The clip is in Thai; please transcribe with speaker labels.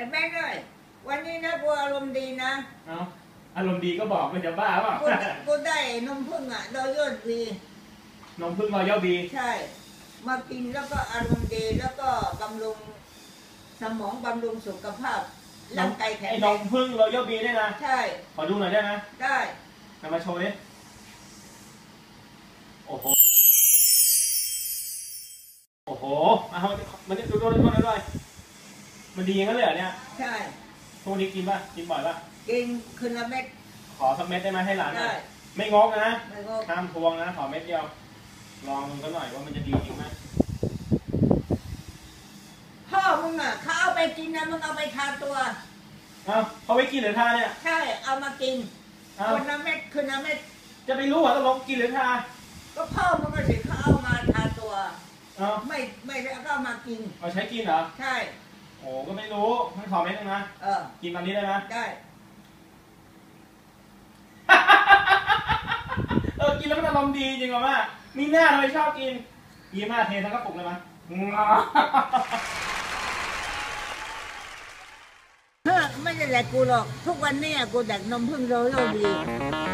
Speaker 1: อ้แม่เลยวันนี้นะกูอารมณ์ดีนะ
Speaker 2: เอาอารมณ์ดีก็บอกมันจะบ้าเปล่า
Speaker 1: กูกูได้นมผึ้งอะโดยยอดดี
Speaker 2: นมพึ่งรอยัลบี
Speaker 1: ใช่ มากินแล้วก็อารมณ์ดีแล้วก็บำรุงสมองบำรุงสุขภาพร่างกายแข็ง
Speaker 2: ไอ้น
Speaker 1: แร
Speaker 2: ม
Speaker 1: ง
Speaker 2: พึ่งรอยัลบีเนี่ยนะ
Speaker 1: ใช่
Speaker 2: ขอดูหน่อยได้ไหม
Speaker 1: ได้
Speaker 2: นำมาโชว์ดิโอ้โหโอ้โหมาเอามันดูดูดูดูดูมันดีอย่างนั้นเลยเหรอเนี่ย
Speaker 1: ใช่
Speaker 2: ทุกวันนี้กินป่ะ กินบ่อยป่ะ
Speaker 1: กินคืนละเม็ด
Speaker 2: ขอสักเม็ดได้ไหมให้หลานหน่
Speaker 1: ได้
Speaker 2: อยไม่งกนะ
Speaker 1: ไม่ก็
Speaker 2: ห้ามทวงนะ ขอเม็ดเดียว ลองดูกันหน่อยว่ามันจะดีจริงไหม
Speaker 1: พ่อมึงอะเขาเอาไปกินนะมึงเอาไปทาตัว
Speaker 2: เอ้าเขาไม่กินหรือทาเนี่ย
Speaker 1: ใช่ เอามากิน
Speaker 2: เอ้า
Speaker 1: คนละเม็ดคืนละเม็ด
Speaker 2: จะไปรู้เหรอต้องลงกินหรือทา
Speaker 1: ก็พ่อมึงก็สิเขาเอามาทาตัว
Speaker 2: เอ้า
Speaker 1: ไม่ไม่ได้ก็เอามากิน
Speaker 2: เอาใช้กินเหรอ
Speaker 1: ใช่
Speaker 2: โอ้ก็ไม่รู้ ให้ขอเม็ดนึงนะ
Speaker 1: เออ
Speaker 2: กินตอนนี้ได้ไหม
Speaker 1: ได้
Speaker 2: เออ กินแล้วมันอารมณ์ดีจริงเหรอแม่มีหน้าทำไมชอบกินยี่มากเททั้งกระปุกเลยมั้ย
Speaker 1: ไม่ได้แหละกูหรอก ทุกวันนี้กูแดกนมพึ่งโรยโรดี